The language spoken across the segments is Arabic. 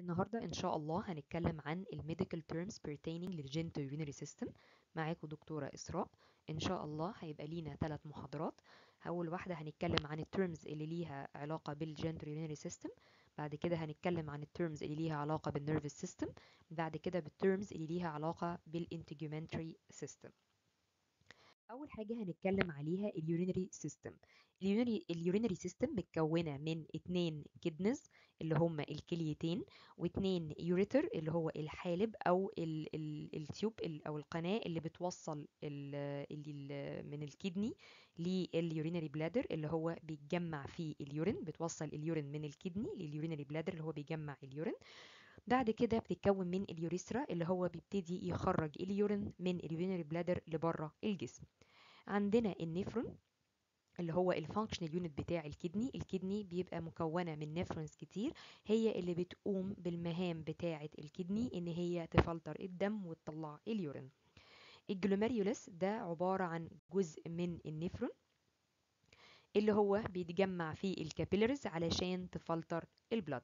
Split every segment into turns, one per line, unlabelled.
النهاردة إن شاء الله هنتكلم عن ال medical terms pertaining لل genitourinary system. معاكم دكتورة إسراء. إن شاء الله هيبقى لينا ثلاث محاضرات. أول واحدة هنتكلم عن ال terms اللي ليها علاقة بال genitourinary system. بعد كده هنتكلم عن ال terms اللي ليها علاقة بال nervous system. بعد كده بال terms اللي ليها علاقة بال integumentary system. أول حاجة هنتكلم عليها ال urinary system. ال urinary system متكونة من اتنين kidneys اللي هما الكليتين واتنين ureter اللي هو الحالب أو ال ال ال tube ال أو القناة اللي بتوصل من الكدني لليورينري بلادر اللي هو بيتجمع فيه اليورين بتوصل اليورين من الكدني لليورينري بلادر اللي هو بيجمع اليورين. بعد كده بتتكون من ال urethra اللي هو بيبتدي يخرج ال urine من ال urinary bladder لبره الجسم. عندنا النفرون اللي هو ال functional unit بتاع ال kidney. ال kidney بيبقى مكونة من nephrons كتير. هي اللي بتقوم بالمهام بتاعة ال kidney إن هي تفلتر الدم وتطلع ال urine. ال glomerulus ده عبارة عن جزء من النفرون اللي هو بيتجمع في ال capillaries علشان تفلتر ال blood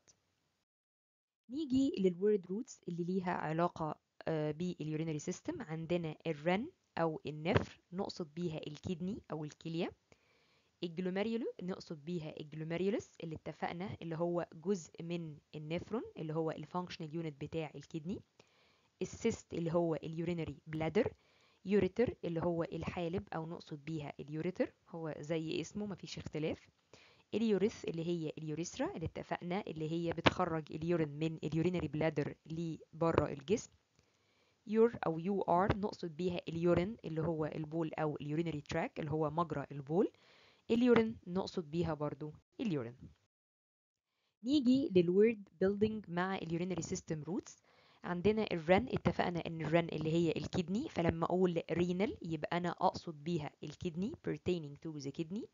نيجي لل word roots اللي ليها علاقة باليورينري سيستم عندنا الرن أو النفر نقصد بيها الكدني أو الكلية ال glomerulo نقصد بيها ال glomerulus اللي اتفقنا اللي هو جزء من النفرون اللي هو الفانكشنال يونت بتاع الكدني السيست اللي هو اليورينري بلادر يوريتر اللي هو الحالب أو نقصد بيها ال ureter هو زي اسمه مفيش اختلاف. ال urethr اللي هي ال urethra اللي اتفقنا اللي هي بتخرج ال urine من ال urinary bladder لبره الجسم. ur أو UR نقصد بيها ال urine اللي هو البول أو ال urinary tract اللي هو مجرى البول. اليورين نقصد بيها برضو اليورين. نيجي للورد بيلدينج مع اليورينري سيستم روتس عندنا الرن اتفقنا إن الرن اللي هي الكدني فلما أقول renal يبقى أنا أقصد بيها ال kidney pertaining to the kidney.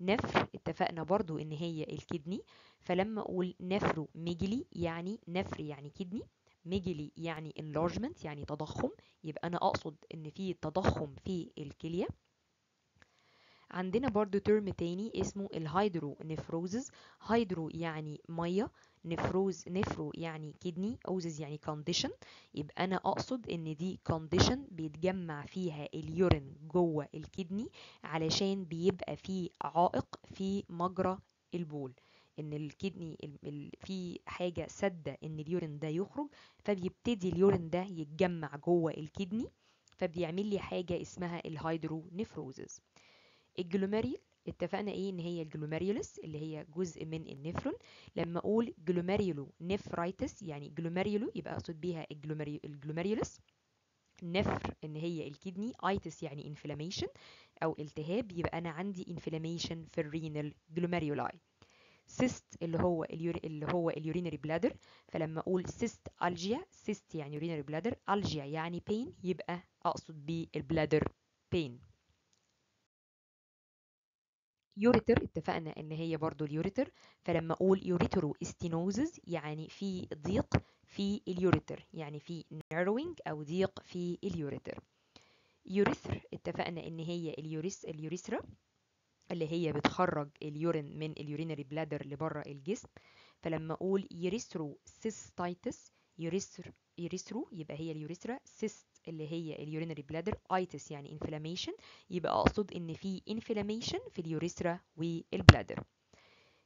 nephr اتفقنا برضو إن هي ال kidney. فلما أقول nephromegaly يعني nephr يعني kidney megaly يعني enlargement يعني تضخم. يبقى أنا أقصد إن في تضخم في الكلية. عندنا برضو term تاني اسمه ال hydronephrosis hydro يعني مية. nephros nephro يعني kidney osis يعني condition يبقى أنا أقصد إن دي condition بيتجمع فيها ال urine جوه ال kidney علشان بيبقى في عائق في مجرى البول. إن ال kidney في حاجة سادة إن ال urine ده يخرج فبيبتدي ال urine ده يتجمع جوه ال kidney فبيعمل لي حاجة اسمها ال hydronephrosis ال glomerul اتفقنا إيه ان هي ال glomerulus اللي هي جزء من النفرون. لما أقول glomerulonephritis يعني glomerulo يبقى أقصد بيها ال glomerulus nephr ان هي ال kidney itis يعني inflammation أو التهاب يبقى أنا عندي inflammation في ال renal glomeruli cyst اللي هو ال uri اللي هو ال urinary bladder فلما أقول cystalgia cyst يعني urinary bladder algia يعني pain يبقى أقصد بيه ال bladder pain ureter اتفقنا إن هي برضو ال ureter فلما أقول ureterostenosis يعني في ضيق في ال ureter يعني في narrowing أو ضيق في ال ureter. urethr اتفقنا إن هي ال ureth ال urethra اللي هي بتخرج ال urine من ال urinary bladder لبره الجسم. فلما أقول urethrocystitis urethr urethro يبقى هي ال urethra cyst اللي هي ال urinary bladder itis يعني inflammation يبقى أقصد إن في inflammation في ال urethra وال bladder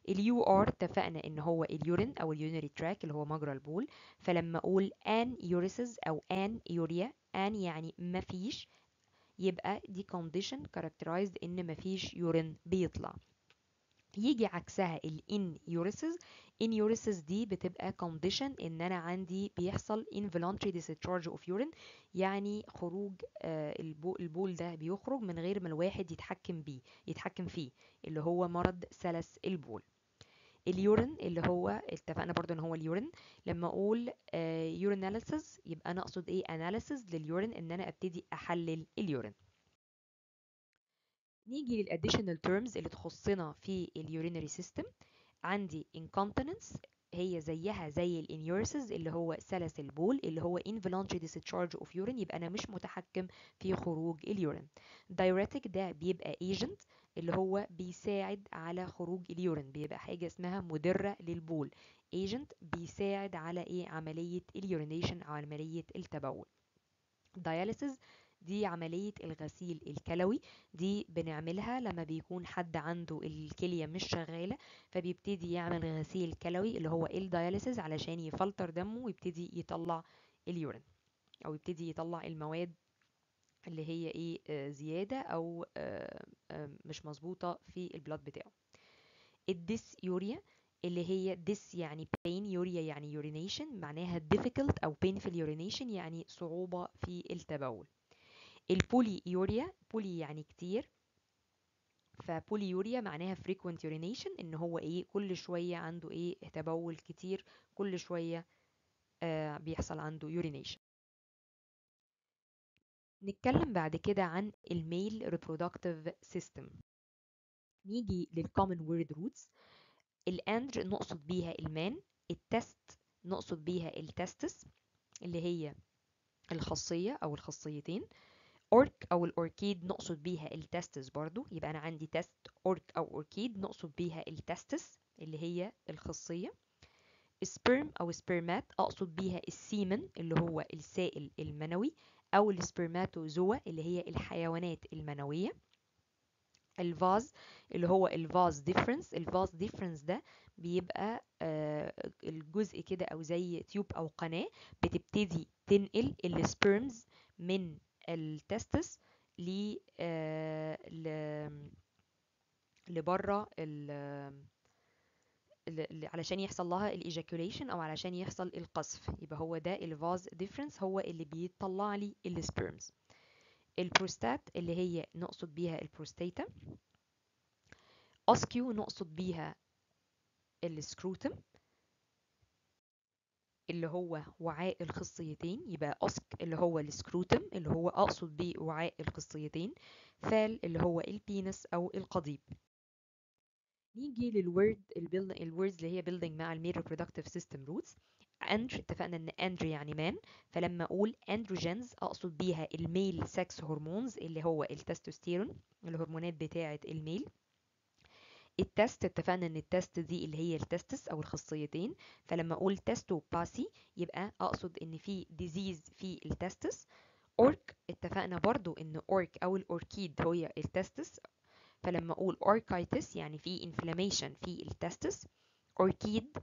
ال ur اتفقنا إن هو ال urine أو ال urinary tract اللي هو مجرى البول. فلما أقول anuresis أو anuria an يعني مفيش يبقى دي condition characterized ان مفيش urine بيطلع. يجي عكسها ال enuresis enuresis دي بتبقى condition إن أنا عندي بيحصل involuntary discharge of urine يعني خروج آه البول ده بيخرج من غير ما الواحد يتحكم بيه يتحكم فيه اللي هو مرض سلس البول. ال urine اللي هو اتفقنا برضو إن هو ال urine لما أقول urinalysis يبقى أنا أقصد إيه؟ analysis لل urine إن أنا أبتدي أحلل ال urine نيجي لل additional terms اللي تخصنا في ال urinary system عندي incontinence هي زيها زي ال enuresis اللي هو سلس البول اللي هو involuntary discharge of urine يبقى أنا مش متحكم في خروج اليورين diuretic ده بيبقى agent اللي هو بيساعد على خروج ال urine بيبقى حاجة اسمها مدرة للبول. agent بيساعد على إيه؟ عملية ال urination أو عملية التبول. dialysis دي عملية الغسيل الكلوي دي بنعملها لما بيكون حد عنده الكلية مش شغالة فبيبتدي يعمل غسيل كلوي اللي هو ال dialysis علشان يفلتر دمه ويبتدي يطلع ال urine أو يبتدي يطلع المواد اللي هي إيه آه زيادة أو آه آه مش مظبوطة في ال blood بتاعه. ال dysuria اللي هي dys يعني pain uria يعني urination معناها difficult أو painful urination يعني صعوبة في التبول. ال polyuria poly يعني كتير. ف polyuria معناها frequent urination إن هو إيه كل شوية عنده إيه تبول كتير كل شوية آه بيحصل عنده urination. نتكلم بعد كده عن ال male reproductive system. نيجي لل common word roots. ال andr نقصد بيها ال man ال test نقصد بيها ال testes اللي هي الخاصية أو الخاصيتين. orch أو ال orchid نقصد بيها ال testes برضو يبقى أنا عندي test orch أو orchid نقصد بيها ال testes اللي هي الخاصية. sperm أو spermat أقصد بيها ال semen اللي هو السائل المنوي أو ال spermatozoa اللي هي الحيوانات المنوية. ال vas اللي هو ال vas deferens ال vas deferens ده بيبقى آه الجزء كده أو زي tube أو قناة بتبتدي تنقل ال sperms من ال testes ل آه لبرة علشان يحصل لها ال ejaculation أو علشان يحصل القذف يبقى هو ده ال vas deferens هو اللي بيطلع لي ال sperms ال prostat اللي هي نقصد بيها البروستاتا oscheo نقصد بيها ال scrotum اللي هو وعاء الخصيتين يبقى osche اللي هو ال scrotum اللي هو أقصد بيه وعاء الخصيتين phall اللي هو ال penis أو القضيب. نيجي لل word ال words اللي هي building مع ال male reproductive system roots. andr اتفقنا إن andr يعني man فلما أقول androgens أقصد بيها ال male sex hormones اللي هو التستوستيرون الهرمونات بتاعة ال male ال test اتفقنا إن ال test دي اللي هي ال testes أو الخصيتين فلما أقول testopathy يبقى أقصد إن في disease في ال testes. orch اتفقنا برضو إن orch أو ال orchid هي ال testes. فلما أقول orchitis يعني في inflammation في ال testes. orchid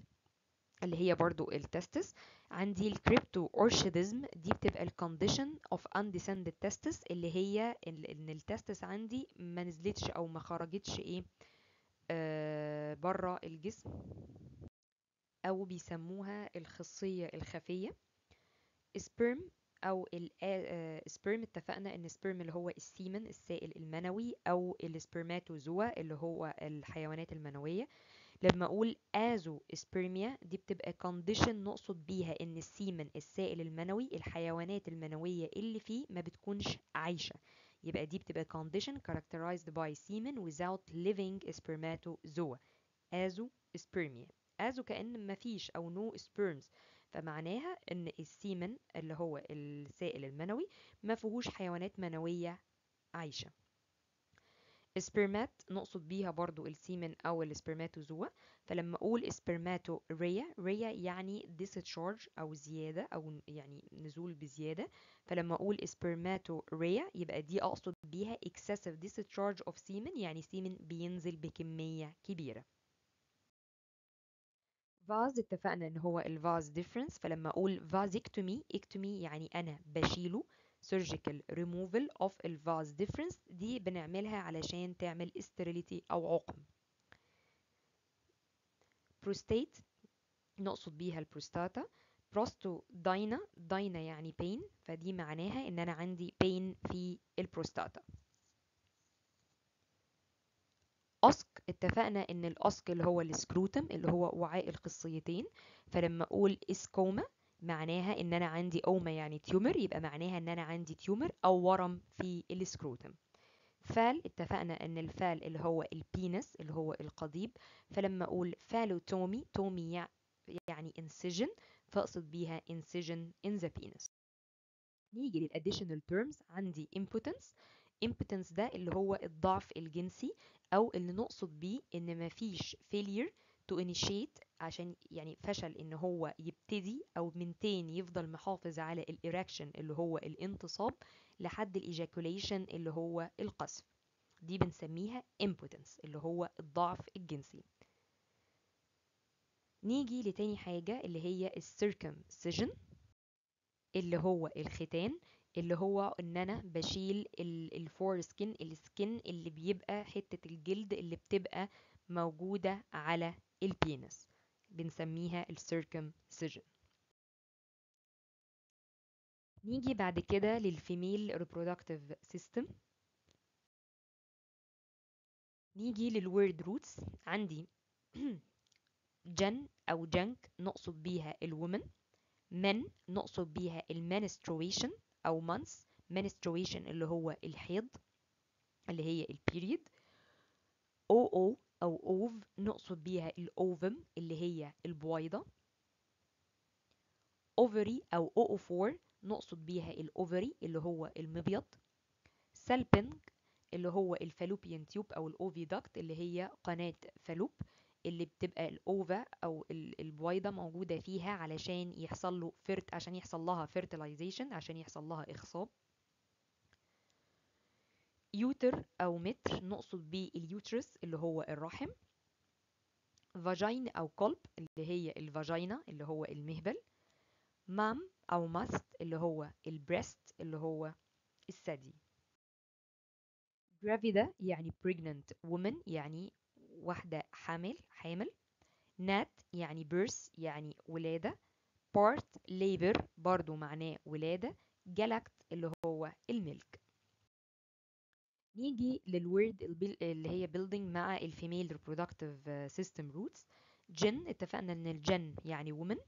اللي هي برضو ال testes. عندي ال cryptorchidism دي بتبقى ال condition of undescended testes اللي هي إن ال testes عندي ما نزلتش أو ما خرجتش إيه بره الجسم أو بيسموها الخصية الخفية. sperm أو ال sperm اتفقنا إن sperm اللي هو ال semen السائل المنوي أو ال spermatozoa اللي هو الحيوانات المنوية. لما أقول azoospermia دي بتبقى condition نقصد بيها إن ال semen السائل المنوي الحيوانات المنوية اللي فيه ما بتكونش عايشة. يبقى دي بتبقى condition characterized by semen without living spermatozoa azoospermia azoo كأن ما فيش أو no no sperms. فمعناها إن ال semen اللي هو السائل المنوي ما فيهوش حيوانات منوية عايشة. spermat نقصد بيها برضو ال semen أو ال spermatozoa فلما أقول spermatorrhea rrhea يعني discharge أو زيادة أو يعني نزول بزيادة. فلما أقول spermatorrhea يبقى دي أقصد بيها excessive discharge of semen يعني semen بينزل بكمية كبيرة. vas اتفقنا إن هو ال vas deferens فلما أقول vasectomy ectomy يعني أنا بشيله. Surgical removal of ال vas deferens. دي بنعملها علشان تعمل sterility أو عقم. Prostate نقصد بيها البروستاتا. prostodynia يعني pain فدي معناها إن أنا عندي pain في البروستاتا. osche اتفقنا إن ال osche اللي هو ال scrotum اللي هو وعاء الخصيتين فلما أقول oscheoma معناها إن أنا عندي oma يعني tumor يبقى معناها إن أنا عندي tumor أو ورم في ال scrotum. phall اتفقنا إن ال phall اللي هو ال penis اللي هو القضيب فلما أقول phallotomy tomy يعني incision فأقصد بيها incision in the penis. نيجي لل additional terms عندي impotence. impotence ده اللي هو الضعف الجنسي أو اللي نقصد بيه إن مفيش failure to initiate عشان يعني فشل إن هو يبتدي أو من تاني يفضل محافظ على ال erection اللي هو الانتصاب لحد ال ejaculation اللي هو القذف دي بنسميها impotence اللي هو الضعف الجنسي. نيجي لتاني حاجة اللي هي ال circumcision اللي هو الختان اللي هو إن أنا بشيل ال foreskin ال skin اللي بيبقى حتة الجلد اللي بتبقى موجودة على ال penis بنسميها ال circumcision. نيجي بعد كده لل female reproductive system. نيجي لل word roots عندي gyn أو gynec نقصد بيها ال woman men نقصد بيها ال menstruation أو months menstruation اللي هو الحيض اللي هي ال period oo أو أو ov نقصد بيها ال ovum اللي هي البويضة. ovari أو oophor نقصد بيها ال ovary اللي هو المبيض. salping اللي هو ال fallopian tube أو ال oviduct اللي هي قناة فالوب اللي بتبقى ال ova أو البويضة موجودة فيها علشان يحصل له fert عشان يحصل لها fertilization عشان يحصل لها إخصاب. uter أو metr نقصد بيه ال uterus اللي هو الرحم vagin أو colp اللي هي ال vagina اللي هو المهبل mamm أو mast اللي هو ال breast اللي هو الثدي. gravida يعني pregnant woman يعني واحدة حامل حامل. nat يعني birth يعني ولادة. part labor برضو معناه ولادة. galact اللي هو ال milk. نيجي لل word اللي هي building مع ال female reproductive system roots. gyn اتفقنا إن ال gyn يعني woman.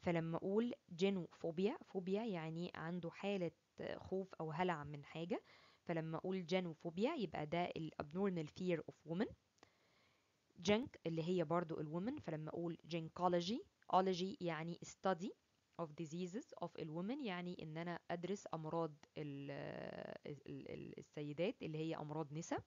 فلما أقول gynophobia phobia يعني عنده حالة خوف أو هلع من حاجة. فلما أقول gynophobia يبقى ده ال abnormal fear of woman. gynec اللي هي برضو ال woman فلما أقول gynecology ology يعني study. Of diseases of ال women يعني إن أنا أدرس أمراض ال ال السيدات اللي هي أمراض نساء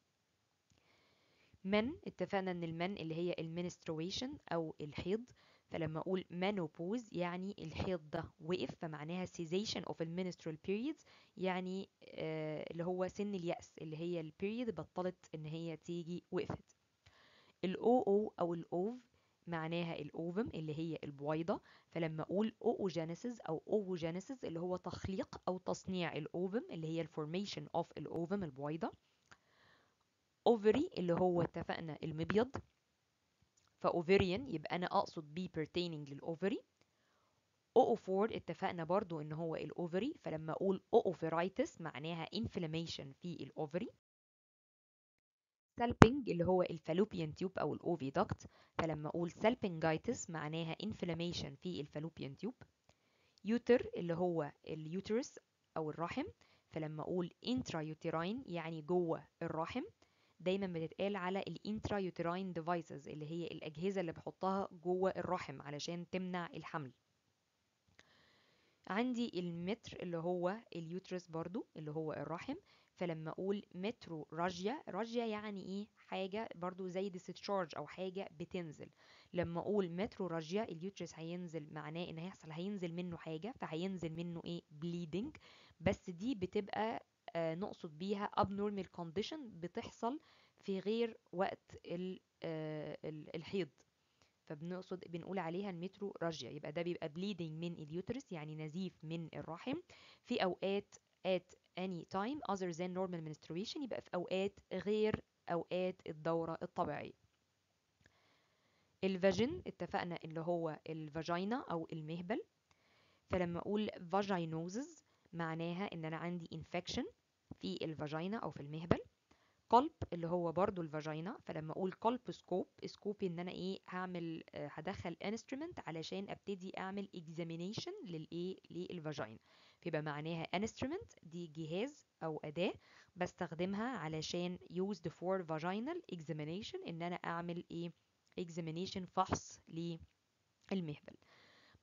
men اتفقنا إن ال men اللي هي ال menstruation أو الحيض. فلما أقول menopause يعني الحيض ده وقف فمعناها cessation of menstrual periods يعني آه اللي هو سن اليأس اللي هي ال period بطلت إن هي تيجي وقفت. ال oo أو أو ال ov معناها ال ovum اللي هي البويضة فلما أقول oogenesis أو ovogenesis اللي هو تخليق أو تصنيع ال ovum اللي هي ال formation of ال ovum البويضة. ovari اللي هو اتفقنا المبيض ف ovarian يبقى أنا أقصد بيه pertaining لل ovary oophor اتفقنا برضو إن هو ال ovary فلما أقول oophoritis معناها inflammation في ال ovary salping اللي هو ال fallopian tube أو ال oviduct فلما أقول salpingitis معناها inflammation في ال fallopian tube. uter اللي هو ال uterus أو الرحم. فلما أقول intrauterine يعني جوه الرحم. دايما بتتقال على ال intrauterine devices اللي هي الأجهزة اللي بحطها جوه الرحم علشان تمنع الحمل. عندي المتر اللي هو اليوترس برضو اللي هو الرحم. فلما أقول مترو راجيا راجيا يعني إيه؟ حاجة برضو زي discharge أو حاجة بتنزل. لما أقول مترو راجيا اليوترس هينزل معناه إن هيحصل هينزل منه حاجة فهينزل منه إيه؟ bleeding. بس دي بتبقى آه نقصد بيها abnormal condition بتحصل في غير وقت آه الحيض. فبنقصد بنقول عليها ال metrorrhagia يبقى ده بيبقى bleeding من ال uterus يعني نزيف من الرحم. في أوقات at any time other than normal menstruation يبقى في أوقات غير أوقات الدورة الطبيعية. ال vagin اتفقنا اللي هو ال vagina أو المهبل. فلما أقول vaginosis معناها إن أنا عندي infection في ال vagina أو في المهبل. colp اللي هو برضو ال vagina فلما أقول colposcope scope إن أنا إيه هعمل هدخل instrument علشان أبتدي أعمل examination للايه لل vagina. فيبقى معناها instrument دي جهاز أو أداة بستخدمها علشان used for vaginal examination إن أنا أعمل إيه examination فحص للمهبل.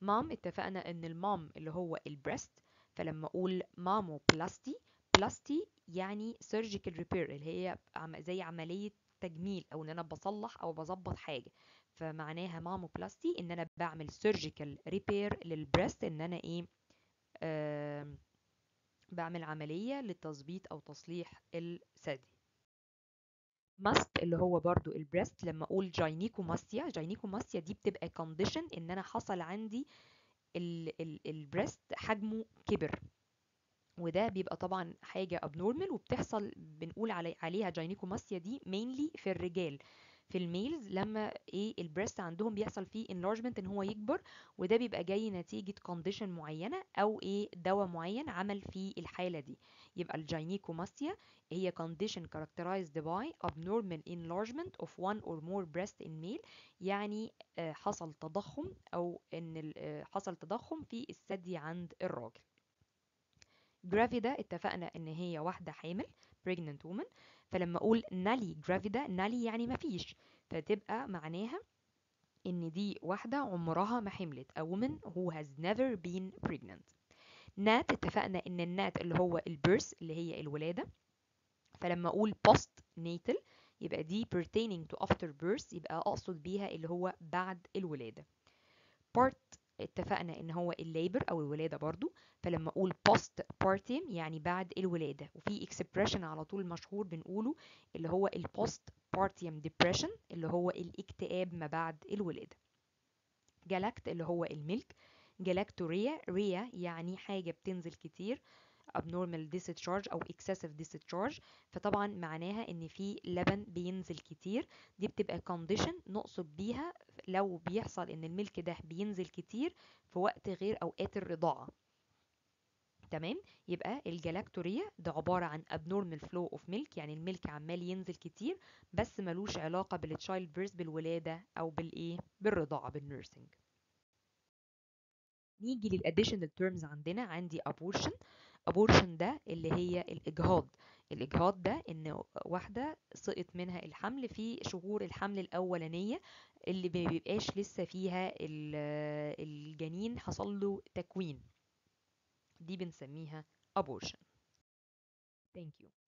mamm اتفقنا إن ال mamm اللي هو ال breast فلما أقول mammoplasty plasty يعني surgical repair اللي هي زي عملية تجميل أو إن أنا بصلح أو بظبط حاجة. فمعناها mammoplasty إن أنا بعمل surgical repair لل breast إن أنا إيه آم، بعمل عملية لتظبيط أو تصليح الثدي. mast اللي هو برضو ال breast لما أقول gynecomastia gynecomastia دي بتبقى condition إن أنا حصل عندي ال ال ال breast حجمه كبر. وده بيبقى طبعا حاجة abnormal وبتحصل بنقول علي عليها gynecomastia دي mainly في الرجال. في ال males لما إيه ال breast عندهم بيحصل فيه enlargement إن هو يكبر وده بيبقى جاي نتيجة condition معينة أو إيه دواء معين عمل في الحالة دي. يبقى ال gynecomastia هي condition characterized by abnormal enlargement of one or more breast in male يعني آه، حصل تضخم أو إن آه، حصل تضخم في الثدي عند الراجل. جرافيدا اتفقنا إن هي واحدة حامل pregnant woman. فلما أقول نالي جرافيدا نالي يعني مفيش فتبقى معناها إن دي واحدة عمرها ما حملت a woman who has never been pregnant. نات اتفقنا إن النات اللي هو البيرث اللي هي الولادة. فلما أقول post natal يبقى دي pertaining to after birth يبقى أقصد بيها اللي هو بعد الولادة. Part اتفقنا إن هو ال labor أو الولادة برضو فلما أقول post partum يعني بعد الولادة وفي expression على طول مشهور بنقوله اللي هو ال post partum depression اللي هو الاكتئاب ما بعد الولادة. galact اللي هو ال milk galactorrhea rrhea يعني حاجة بتنزل كتير. Abnormal discharge أو excessive discharge فطبعا معناها إن في لبن بينزل كتير. دي بتبقى condition نقصد بيها لو بيحصل إن ال milk ده بينزل كتير في وقت غير أوقات الرضاعة. تمام؟ يبقى ال galactorrhea ده عبارة عن abnormal flow of milk يعني ال milk عمال ينزل كتير بس ملوش علاقة بال childbirth بالولادة أو بالإيه؟ بالرضاعة بال nursing نيجي للاديشنال تيرمز عندنا عندي abortion. Abortion ده اللي هي الإجهاض. الإجهاض ده إن واحدة سقط منها الحمل في شهور الحمل الأولانية اللي ما بيبقاش لسه فيها ال- الجنين حصل له تكوين. دي بنسميها abortion. Thank you.